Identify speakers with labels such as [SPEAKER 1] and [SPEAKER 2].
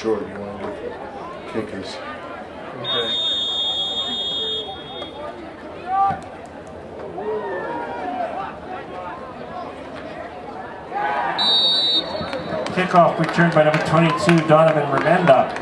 [SPEAKER 1] short. You want to look at kickers.
[SPEAKER 2] Okay.
[SPEAKER 3] Kickoff returned by number 22, Donovan Remenda.